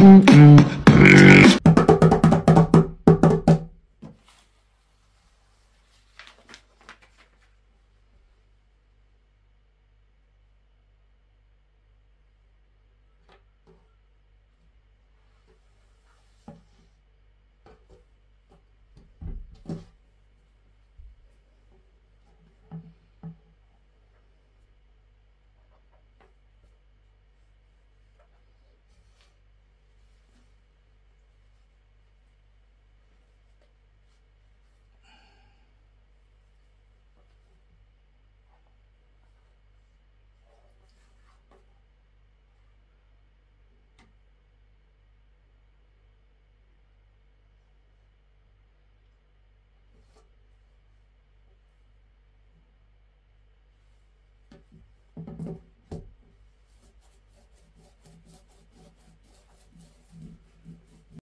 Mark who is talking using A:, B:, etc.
A: mm, mm, mm.